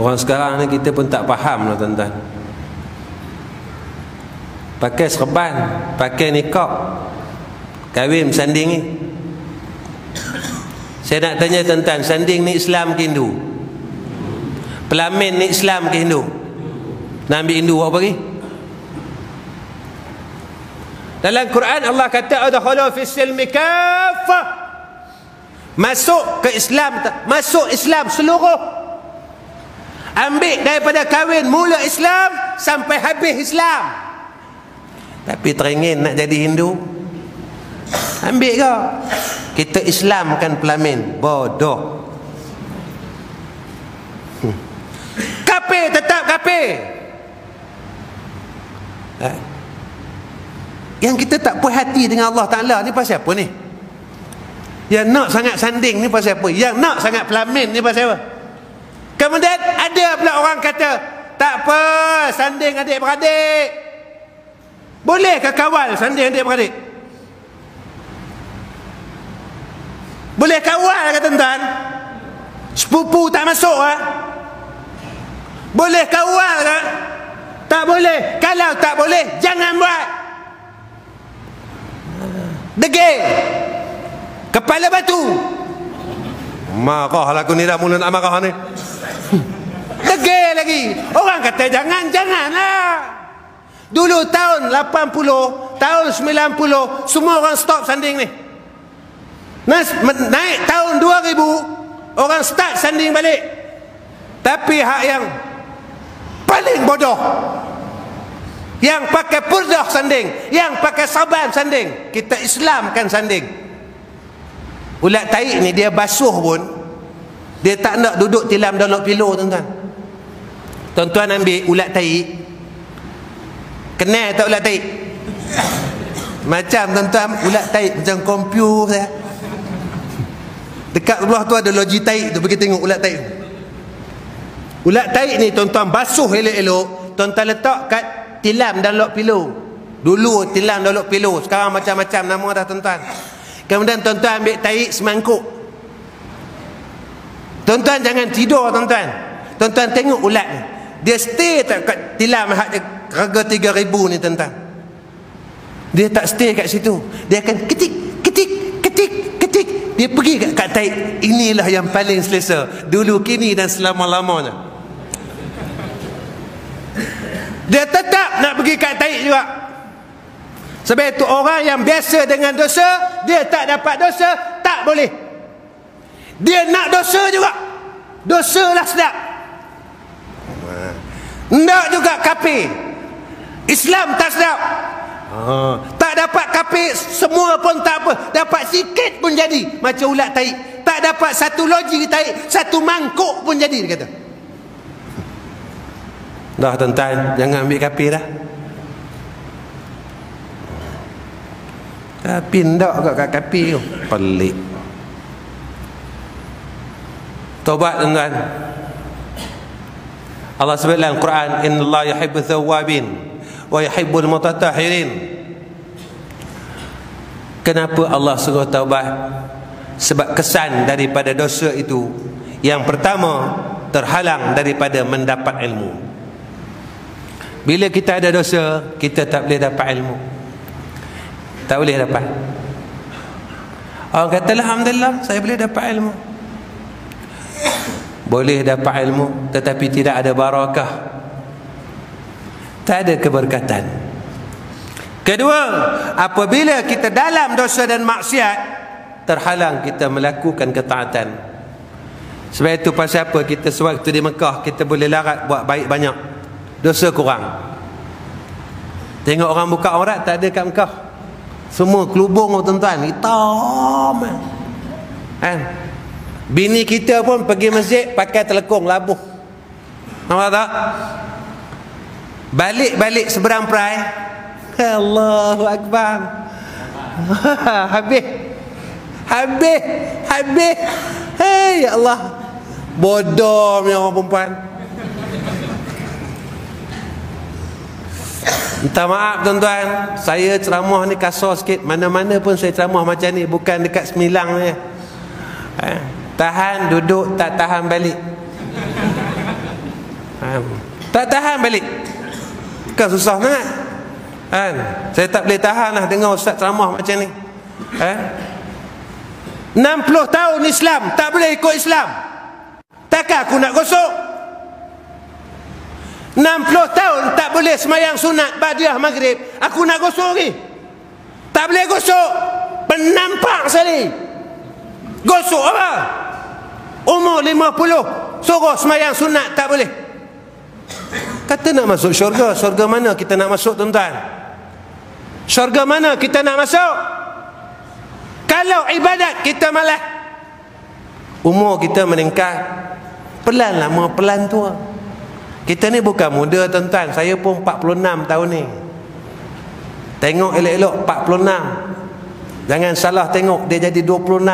Orang sekarang ni kita pun tak faham lah tuan-tuan. Pakai serban Pakai nikab. Kahwin sanding ni. Saya nak tanya tuan-tuan Sanding ni Islam ke Hindu? Pelamin ni Islam ke Hindu? Nak ambil Hindu apa lagi? Dalam Quran Allah kata Adakhala fi silmi kafah Masuk ke Islam Masuk Islam seluruh Ambil daripada kahwin Mula Islam Sampai habis Islam. Tapi teringin nak jadi Hindu. Ambil ke Kita Islamkan pelamin. Bodoh. Hmm. Kapir tetap kapir. Ha? Yang kita tak puas hati dengan Allah Ta'ala ni pasal apa ni? Yang nak sangat sanding ni pasal apa? Yang nak sangat pelamin ni pasal apa pula orang kata Tak apa sanding adik-beradik boleh ke kawal sanding adik-beradik? Boleh kawal ke tuan-tuan? Sepupu tak masuk ke? Boleh kawal ke? Tak boleh. Kalau tak boleh, jangan buat. Degil. Kepala batu. Marah aku ni dah mula nak marah ni. Degil lagi. Orang kata jangan, janganlah. Dulu tahun 80, tahun 90, semua orang stop sanding ni. Naik tahun 2000, orang start sanding balik. Tapi hak yang paling bodoh, yang pakai purdah sanding, yang pakai saban sanding, kita Islamkan sanding. Ulat taik ni dia basuh pun, dia tak nak duduk tilam dalam pilu tuan-tuan. Tuan-tuan ambil ulat taik, Kenal tak ulat taik? Macam tuan-tuan ulat taik macam komputer saya. Dekat sebelah tu ada logi taik tu pergi tengok ulat taik. Ulat taik ni tuan-tuan basuh elok-elok, tuan-tuan letak kat tilam dan lok pilu. Dulu tilam dan lok pilu, sekarang macam-macam nama dah tuan-tuan. Kemudian tuan-tuan ambil taik semangkuk. Tuan-tuan jangan tidur tuan-tuan. Tuan-tuan tengok ulat ni. Dia stay tak kat tilam harga tiga ribu ni tentang dia tak stay kat situ. Dia akan ketik ketik ketik ketik. Dia pergi kat, kat taik inilah yang paling selesa. Dulu kini dan selama-lamanya. Dia tetap nak pergi kat taik juga. Sebab itu orang yang biasa dengan dosa dia tak dapat dosa tak boleh. Dia nak dosa juga. Dosa lah sedap nak juga kapir. Islam tak sedap. Ha. tak dapat kapit semua pun tak apa. Dapat sikit pun jadi. Macam ulat taik. Tak dapat satu loji taik satu mangkuk pun jadi dia kata. Dah tuan-tuan. Jangan ambil kapit dah. Tapi ndak kat kat kapit tu. Pelik. Tobat tuan-tuan Allah sebut dalam Quran inna Allah yuhibbu thawabin wa yuhibbul mutatahirin kenapa Allah suruh taubat? Sebab kesan daripada dosa itu yang pertama terhalang daripada mendapat ilmu. Bila kita ada dosa kita tak boleh dapat ilmu. Tak boleh dapat. Orang kata Alhamdulillah saya boleh dapat ilmu boleh dapat ilmu tetapi tidak ada barakah. Tak ada keberkatan. Kedua apabila kita dalam dosa dan maksiat terhalang kita melakukan ketaatan. Sebab itu pasal apa kita sewaktu di Mekah kita boleh larat buat baik banyak. Dosa kurang. Tengok orang buka aurat tak ada kat Mekah. Semua kelubung tuan-tuan. Hitam. Kan bini kita pun pergi masjid pakai telekung labuh. Nampak tak? Balik-balik seberang perai. Allahu Akbar. Habis. Habis. Habis. Hei ya Allah. Bodoh ni orang perempuan. Minta maaf tuan-tuan. Saya ceramah ni kasar sikit. Mana-mana pun saya ceramah macam ni. Bukan dekat semilang ni. Eh, Tahan duduk tak tahan balik. Kan? tak tahan balik. Kan susah sangat. Kan saya tak boleh tahan lah dengar ustaz ceramah macam ni. Kan 60 tahun Islam tak boleh ikut Islam. Takkan aku nak gosok? 60 tahun tak boleh semayang sunat badiah maghrib. Aku nak gosok lagi. Tak boleh gosok. Penampak sekali. Gosok apa umur 50 suruh semayang sunat tak boleh. Kata nak masuk syurga syurga mana kita nak masuk tuan-tuan? Syurga mana kita nak masuk? Kalau ibadat kita malah umur kita meningkat. Pelan lama pelan tua. Kita ni bukan muda tuan-tuan. Saya pun 46 tahun ni. Tengok elok-elok 46 jangan salah tengok dia jadi 26